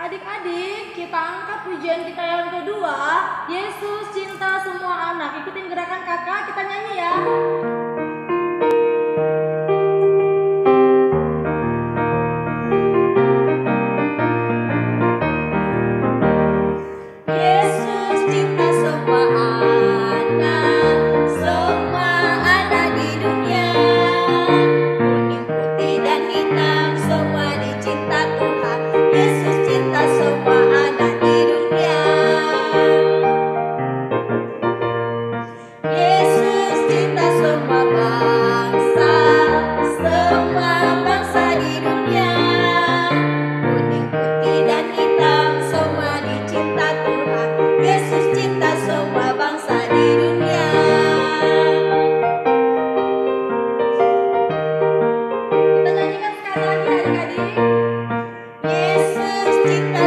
Adik-adik, kita angkat pujian kita yang kedua. Yesus cinta semua anak. Ikutin gerakan kakak, kita. Thank.